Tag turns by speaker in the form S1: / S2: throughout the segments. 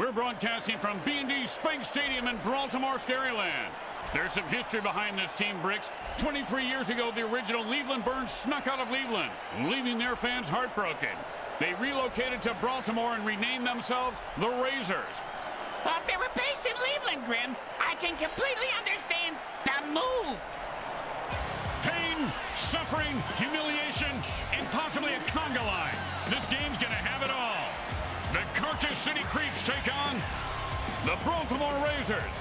S1: We're broadcasting from B&D Spank Stadium in Brawltimore, Scaryland. There's some history behind this team, Bricks. 23 years ago, the original Cleveland Burns snuck out of Cleveland, leaving their fans heartbroken. They relocated to Brawltimore and renamed themselves the Razors.
S2: Well, if they were based in Cleveland, Grim, I can completely understand the move.
S1: Pain, suffering, humiliation, and possibly a conga line. City Creeps take on the Brawltimore Razors.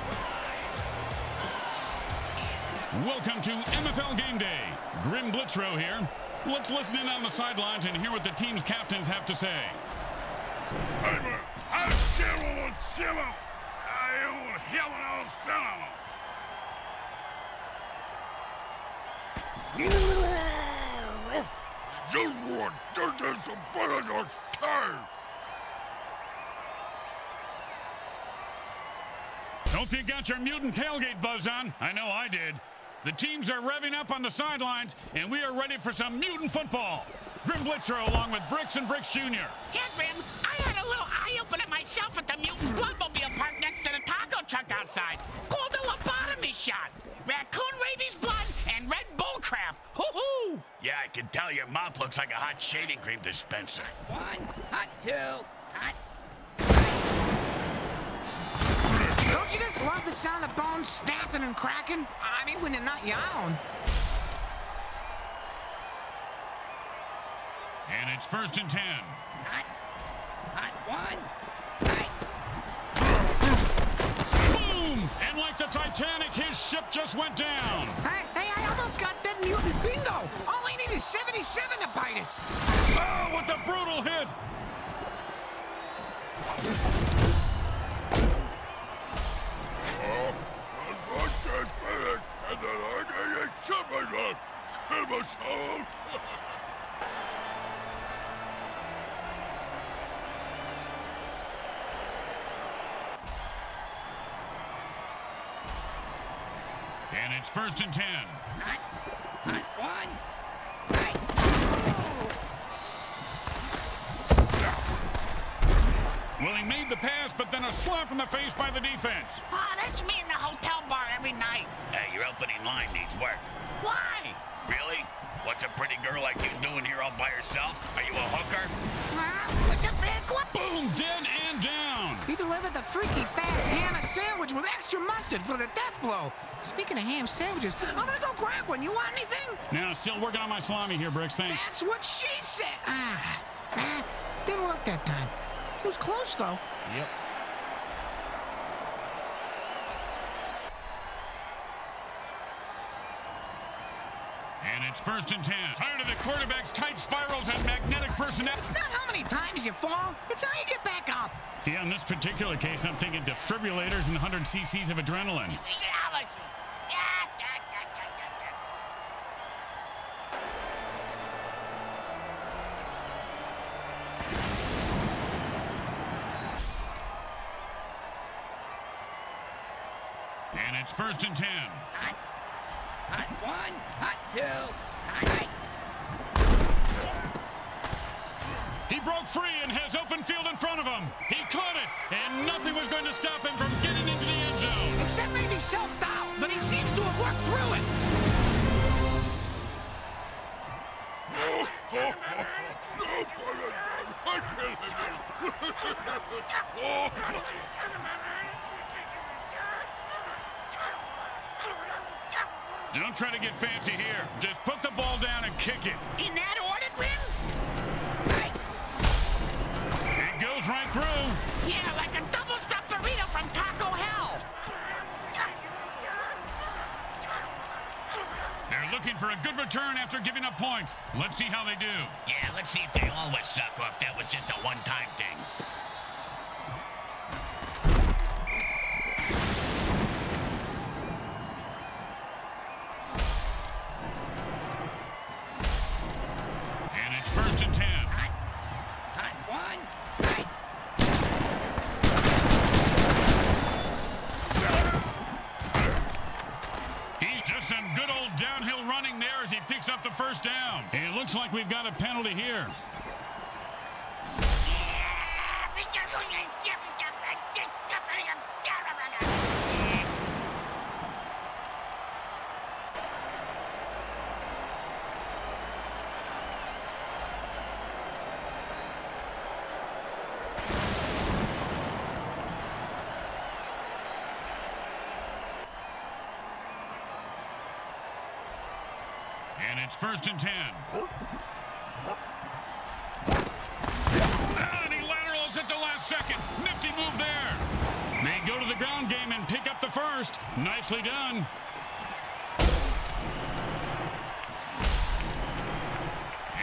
S1: Welcome to MFL Game Day. Grim Blitzrow here. Let's listen in on the sidelines and hear what the team's captains have to say. Hope you got your mutant tailgate buzz on. I know I did. The teams are revving up on the sidelines, and we are ready for some mutant football. Grim Blitzrow along with Bricks and Bricks Jr.
S2: Yeah, Grim, I had a little eye-opener myself at the Mutant Bloodmobile Park next to the taco truck outside. Called a lobotomy shot. Raccoon rabies blood and red bull crap. Hoo-hoo!
S3: Yeah, I can tell your mouth looks like a hot shaving cream dispenser.
S4: One, hot two, hot.
S5: Don't you just love the sound of bones snapping and cracking? I mean, when they're not your own.
S1: And it's first and ten.
S4: Hot, hot one.
S1: Boom! And like the Titanic, his ship just went down.
S5: Hey, hey, I almost got that mutant bingo. All I need is 77 to bite it.
S1: And it's first and ten.
S4: Hot, hot one.
S1: Well, he made the pass, but then a slap in the face by the defense.
S2: Ah, that's me in the hotel bar every night.
S3: Hey, your opening line needs work.
S2: Why?
S3: Really? What's a pretty girl like you doing here all by herself? Are you a hooker?
S2: Huh? It's a fair question.
S1: Boom! Dead and down.
S5: He delivered the freaky fast ham sandwich with extra mustard for the death blow. Speaking of ham sandwiches, I'm gonna go grab one. You want anything?
S1: Now, still working on my salami here, Bricks. Thanks.
S5: That's what she said. Ah, ah, didn't work that time. It was close though.
S1: Yep. It's first and ten. Tired of the quarterback's tight spirals and magnetic personnel.
S5: It's not how many times you fall, it's how you get back up.
S1: Yeah, in this particular case, I'm thinking defibrillators and 100 cc's of adrenaline. And it's first and ten.
S4: Hot, hot one, hot two, hot.
S1: He broke free and has open field in front of him. He caught it, and nothing was going to stop him from getting into the end zone.
S5: Except maybe self-doubt, but he seems to have worked through it.
S1: Don't try to get fancy here. Just put the ball down and kick it.
S2: In that order, Grim?
S1: It goes right through.
S2: Yeah, like a double-stuffed burrito from Taco Hell.
S1: They're looking for a good return after giving up points. Let's see how they do.
S3: Yeah, let's see if they always suck or if that was just a one-time thing.
S1: First and ten. Ah, and he laterals at the last second. Nifty move there. They go to the ground game and pick up the first. Nicely done.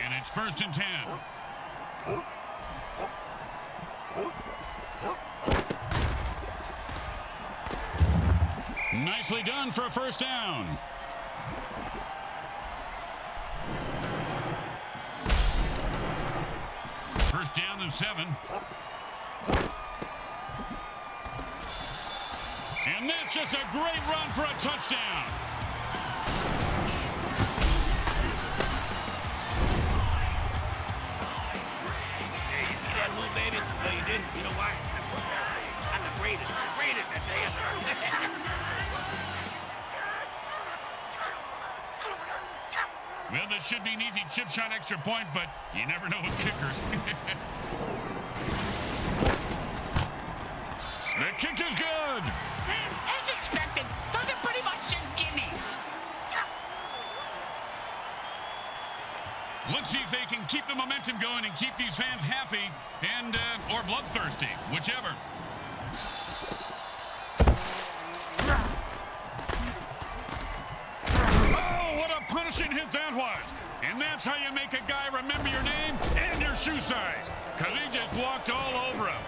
S1: And it's first and ten. Nicely done for a first down. Seven. And that's just a great run for a touchdown. Well, this should be an easy chip shot extra point, but you never know with kickers. the kick is good.
S2: As expected, those are pretty much just gimmies.
S1: Let's see if they can keep the momentum going and keep these fans happy and uh, or bloodthirsty, whichever. What hit that was. And that's how you make a guy remember your name and your shoe size. Because he just walked all over him.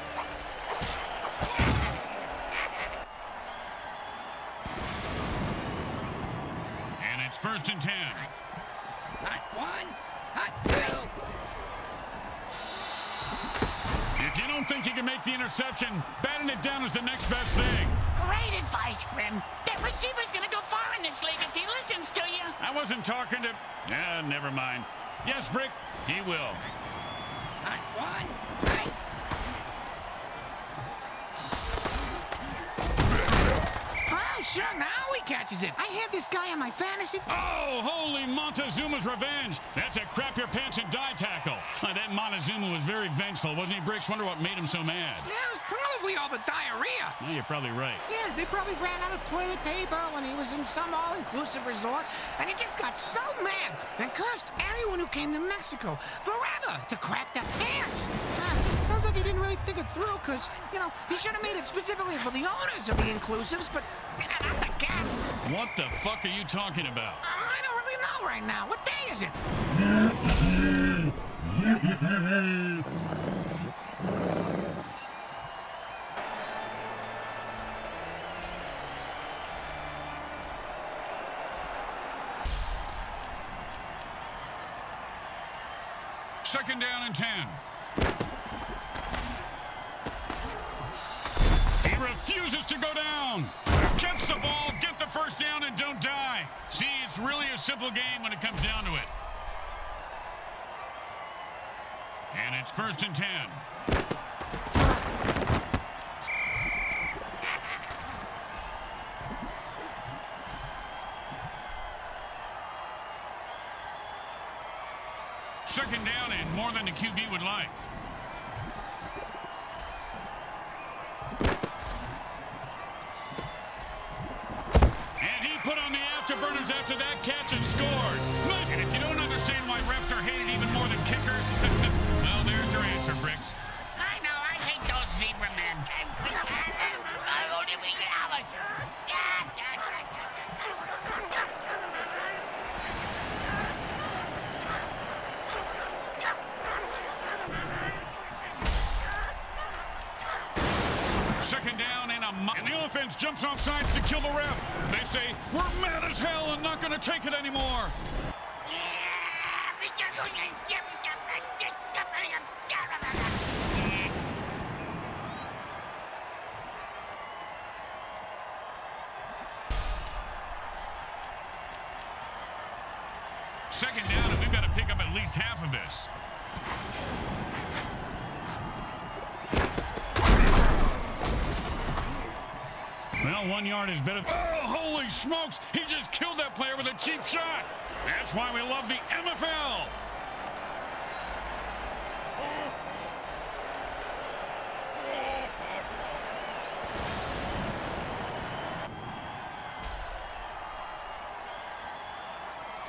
S1: And it's first and ten.
S4: Hot one, hot two.
S1: If you don't think you can make the interception, batting it down is the next best thing.
S2: Great advice, Grim. Receiver's gonna go far in this league if he listens to you.
S1: I wasn't talking to... Yeah, never mind. Yes, Brick, he will.
S4: Hot one, hot
S5: Sure, now he catches it. I had this guy on my fantasy.
S1: Oh, holy Montezuma's revenge. That's a crap your pants and die tackle. that Montezuma was very vengeful, wasn't he, Bricks? Wonder what made him so mad.
S5: Yeah, it was probably all the diarrhea.
S1: Well, you're probably right.
S5: Yeah, they probably ran out of toilet paper when he was in some all-inclusive resort, and he just got so mad and cursed everyone who came to Mexico forever to crack their pants. Ah, sounds like he didn't really think it through, because, you know, he should have made it specifically for the owners of the inclusives, but you know, not the guests.
S1: What the fuck are you talking about?
S5: I don't really know right now. What day is it?
S1: Second down and ten. He refuses to go down. Gets the ball, get the first down, and don't die. See, it's really a simple game when it comes down to it. And it's first and ten. Second down and more than the QB would like. And he put on the afterburners after that catch and scored. And if you don't understand why refs are hated even more than kickers, well, there's your answer, Bricks.
S2: I know, I hate those zebra men.
S1: Second down and a and the offense jumps off sides to kill the ref. Say, we're mad as hell and not going to take it anymore. Second down, and we've got to pick up at least half of this. One yard is better. Oh, holy smokes! He just killed that player with a cheap shot. That's why we love the MFL.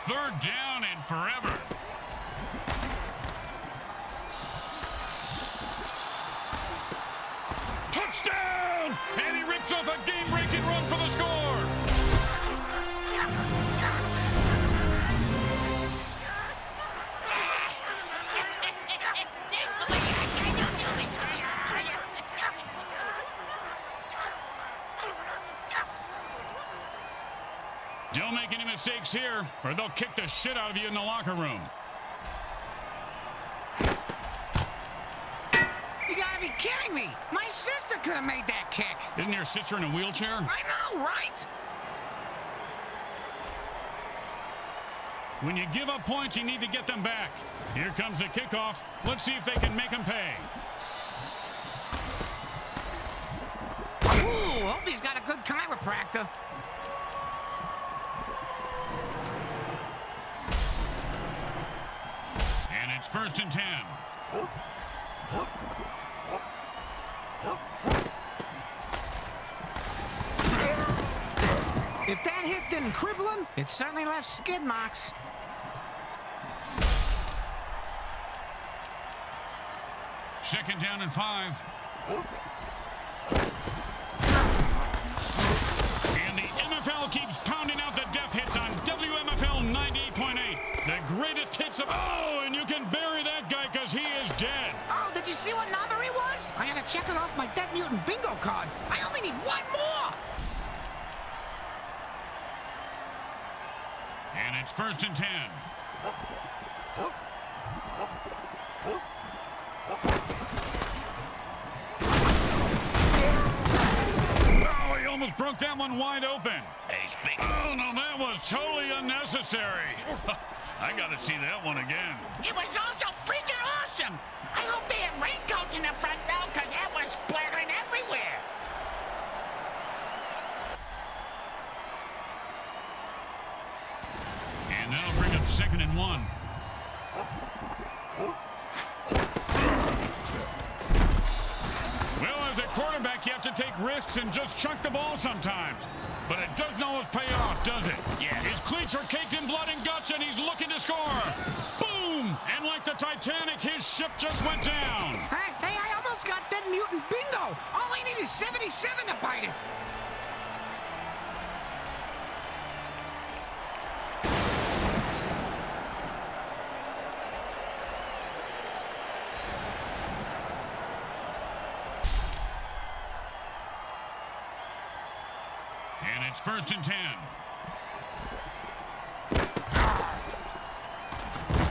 S1: Third down and forever. Mistakes here, or they'll kick the shit out of you in the locker room.
S5: You gotta be kidding me! My sister could have made that kick!
S1: Isn't your sister in a wheelchair?
S5: I know, right?
S1: When you give up points, you need to get them back. Here comes the kickoff. Let's see if they can make them pay.
S5: Ooh, hope he's got a good chiropractor.
S1: It's first and ten.
S5: If that hit didn't cripple him, it certainly left skid marks.
S1: Second down and five. And the MFL keeps pounding greatest hits of... Oh, and you can bury that guy because he is dead.
S5: Oh, did you see what number he was? I gotta check it off my Dead Mutant bingo card. I only need one more!
S1: And it's first and ten. Oh, he almost broke that one wide open.
S3: Hey, speak.
S1: Oh, no, that was totally unnecessary. I got to see that one again.
S2: It was also freaking awesome. I hope they had raincoats in the front row because that was splattering everywhere.
S1: And that'll bring up second and one. To take risks and just chuck the ball sometimes. But it doesn't always pay off, does it?
S3: Yeah.
S1: His cleats are caked in blood and guts, and he's looking to score. Boom! And like the Titanic, his ship just went down.
S5: Hey, hey, I almost got that Mutant bingo! All I need is 77 to bite it!
S1: It's first and ten.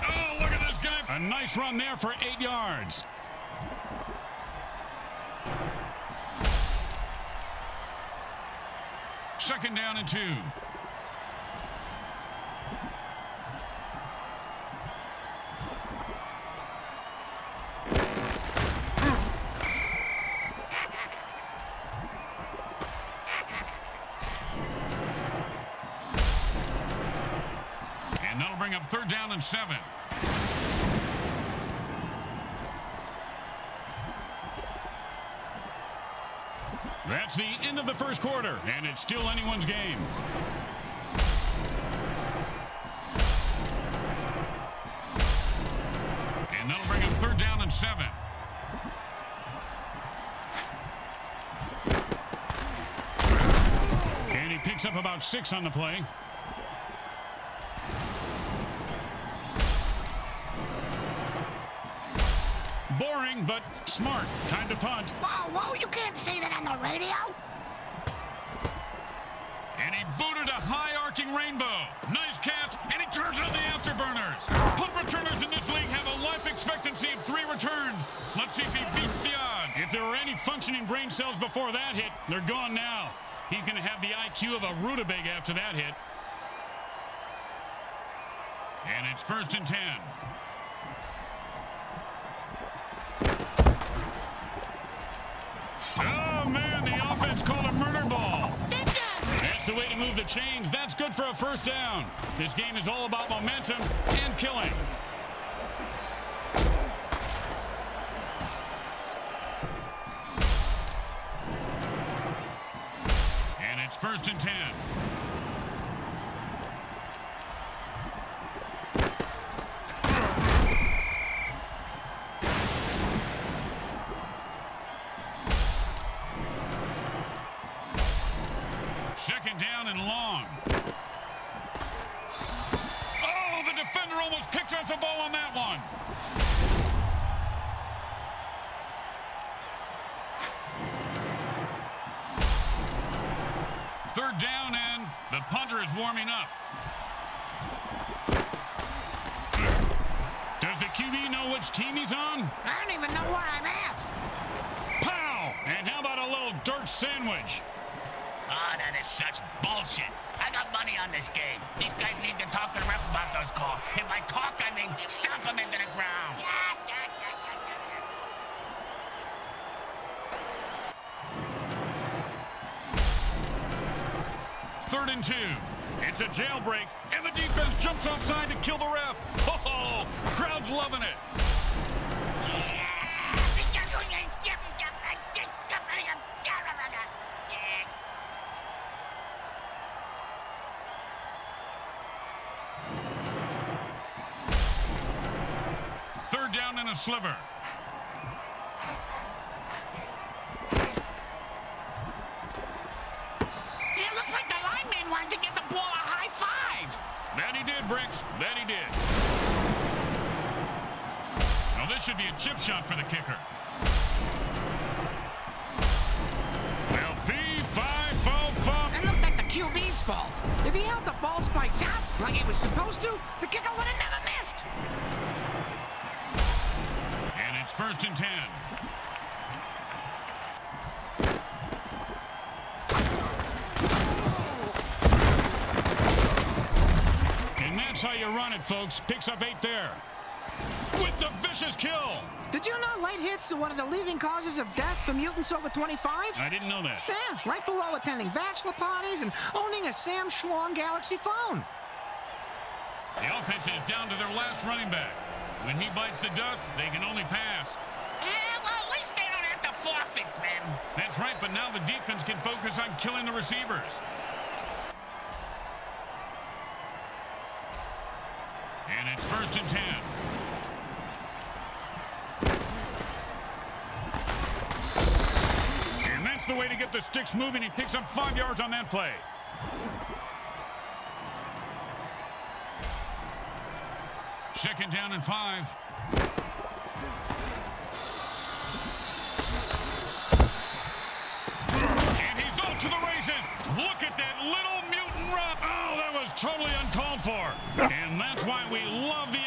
S1: Oh, look at this guy. A nice run there for eight yards. Second down and two. Down and seven. That's the end of the first quarter, and it's still anyone's game. And that'll bring up third down and seven. And he picks up about six on the play. Smart. Time to punt.
S5: Whoa, whoa, you can't say that on the radio!
S1: And he booted a high arcing rainbow. Nice catch, and he turns on the afterburners. Punt returners in this league have a life expectancy of three returns. Let's see if he beats the odds. If there were any functioning brain cells before that hit, they're gone now. He's going to have the IQ of a rutabaga after that hit. And it's first and ten. The way to move the chains. That's good for a first down. This game is all about momentum and killing. And it's first and ten. Team he's on?
S5: I don't even know where I'm at.
S1: Pow! And how about a little dirt sandwich?
S2: Ah, that is such bullshit. I got money on this game. These guys need to talk to the ref about those calls. And by talk, I mean stomp them into the ground.
S1: Third and two. It's a jailbreak, and the defense jumps offside to kill the ref. Oh, crowd's loving it. Sliver.
S2: It looks like the lineman wanted to get the ball a high five.
S1: That he did, Bricks. That he did. Now this should be a chip shot for the kicker. Well, fee, fi, fo, fum.
S5: It looked like the QB's fault. If he held the ball spikes out like he was supposed to, the kicker would have never
S1: first and ten. And that's how you run it, folks. Picks up eight there. With the vicious kill.
S5: Did you know light hits are one of the leading causes of death for mutants over 25?
S1: I didn't know that.
S5: Yeah, right below attending bachelor parties and owning a Sam Schlong Galaxy phone.
S1: The offense is down to their last running back. When he bites the dust, they can only pass.
S2: Eh, well, at least they don't have to forfeit, Clem.
S1: That's right, but now the defense can focus on killing the receivers. And it's first and ten. And that's the way to get the sticks moving. He picks up five yards on that play. Second down and five. And he's off to the races. Look at that little mutant run. Oh, that was totally uncalled for. And that's why we love the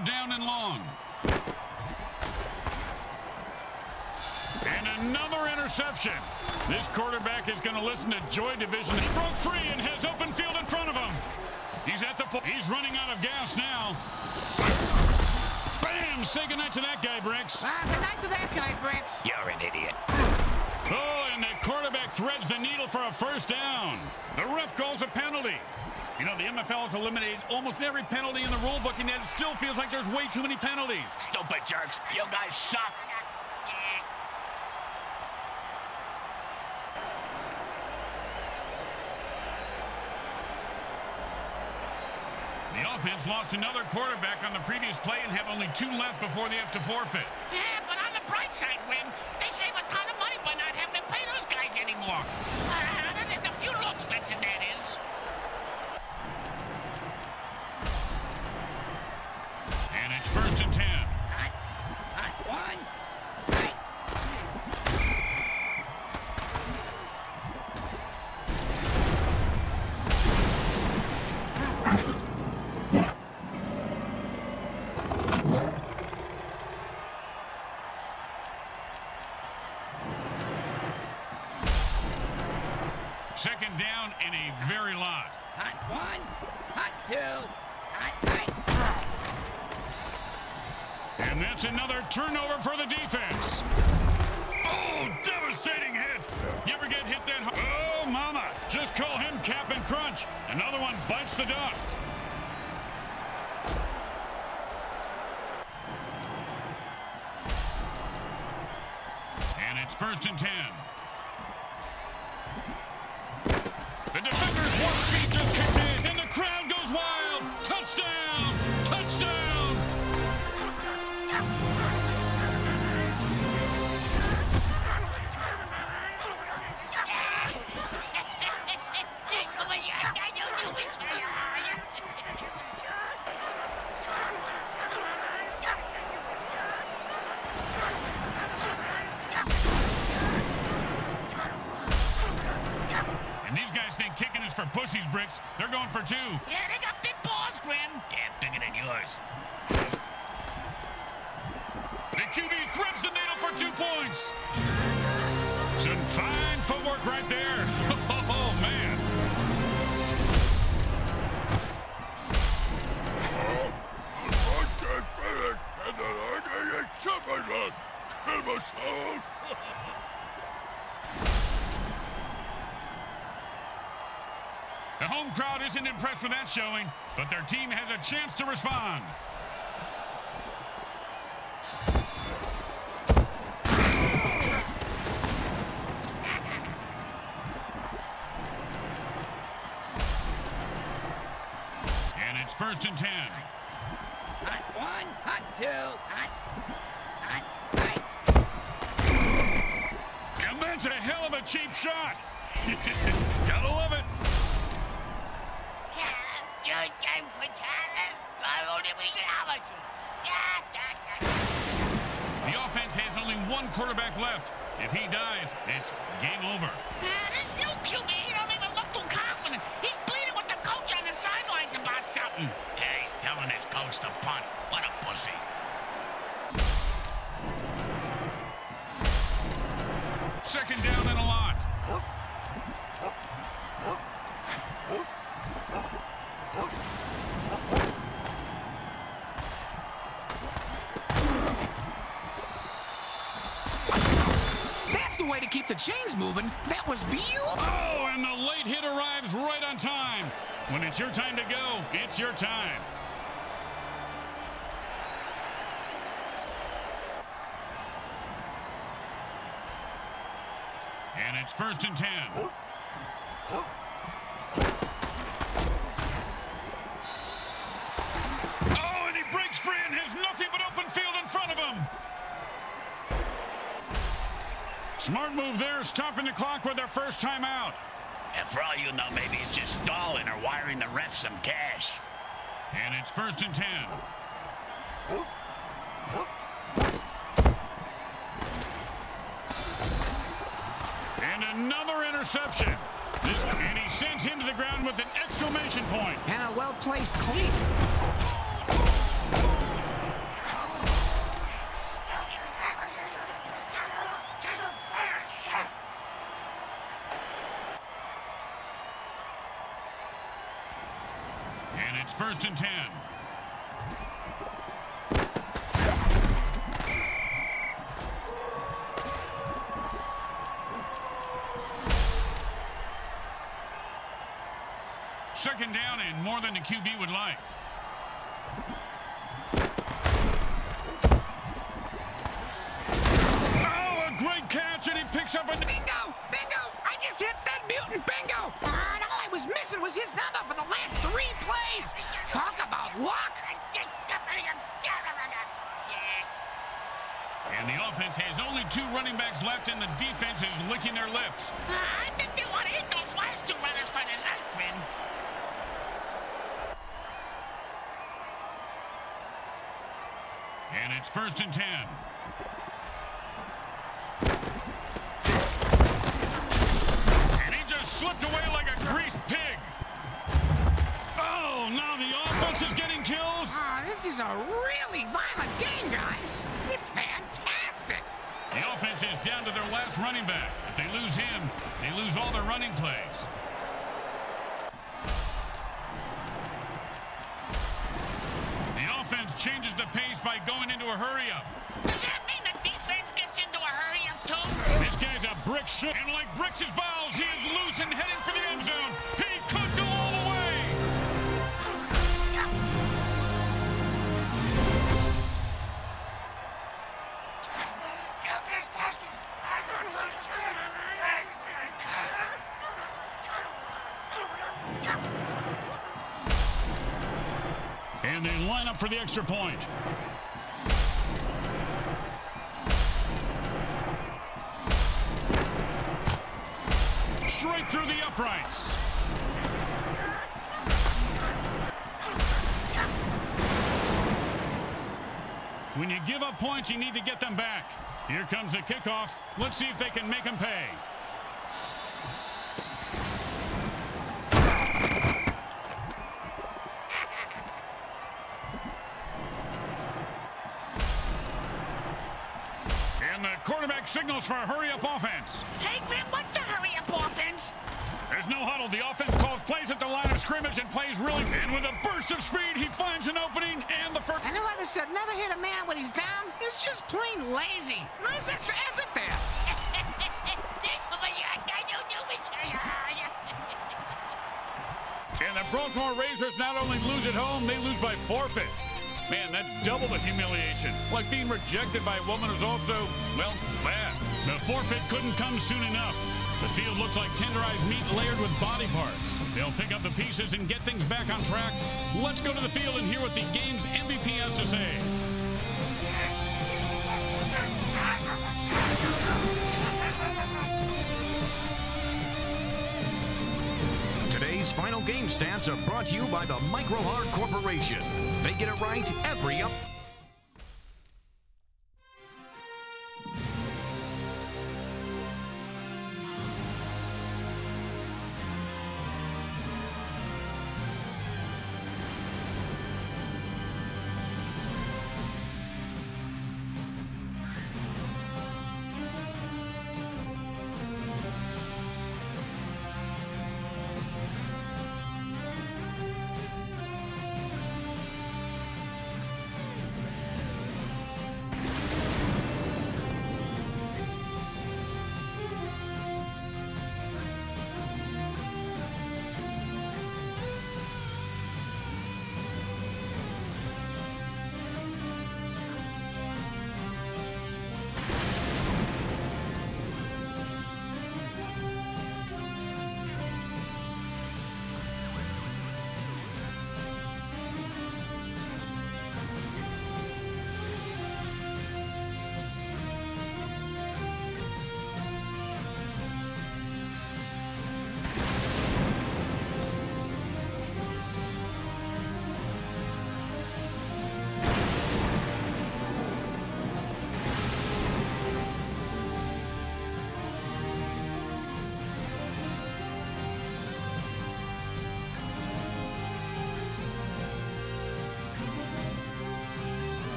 S1: Third down and long. And another interception. This quarterback is going to listen to Joy Division. He broke free and has open field in front of him. He's at the po- He's running out of gas now. Bam! Say goodnight to that guy, Bricks.
S5: Ah, good night to that guy, Bricks.
S3: You're an idiot.
S1: Oh, and the quarterback threads the needle for a first down. The ref calls a penalty. You know, the MFL has eliminated almost every penalty in the rule book, and yet it still feels like there's way too many penalties.
S3: Stupid jerks. You guys suck.
S1: The offense lost another quarterback on the previous play and have only two left before they have to forfeit.
S2: Yeah, but on the bright side, Win, they save a ton of money by not having to pay those guys anymore.
S1: And a very lot.
S4: Hot one. Hot two. Hot right.
S1: And that's another turnover for the defense. Oh, devastating hit. You ever get hit that hard? Oh, mama. Just call him Captain Crunch. Another one bites the dust. And it's first and ten. The defender's warp speed just kicked in, and the crowd goes wild. Touchdown! For pussies, Bricks. They're going for two.
S2: Yeah, they got big balls, Grim.
S3: Yeah, bigger than yours.
S1: The QB threads the needle for two points. Some fine footwork showing, but their team has a chance to respond. Your time to go, it's your time. And it's first and ten. Oh, and he breaks free and has nothing but open field in front of him. Smart move there, stopping the clock with their first time out.
S3: And for all you know, maybe he's just stalling or wiring the ref some cash.
S1: And it's first and ten. And another interception. This- and he sends him to the ground with an exclamation point.
S5: And a well-placed cleat. For the
S1: extra point. Straight through the uprights. When you give up points, you need to get them back. Here comes the kickoff. Let's see if they can make them pay. For a hurry-up offense.
S2: Hey, Grim, what's the hurry up offense?
S1: There's no huddle. The offense calls plays at the line of scrimmage and plays really. And with a burst of speed, he finds an opening and the first.
S5: And whoever said never hit a man when he's down is just plain lazy. Nice extra effort there.
S1: And the Brawltimore Razors not only lose at home, they lose by forfeit. Man, that's double the humiliation. Like being rejected by a woman who's also, well, fat. The forfeit couldn't come soon enough. The field looks like tenderized meat layered with body parts. They'll pick up the pieces and get things back on track. Let's go to the field and hear what the game's MVP has to say.
S6: Today's final game stats are brought to you by the Microhard Corporation. They get it right every up.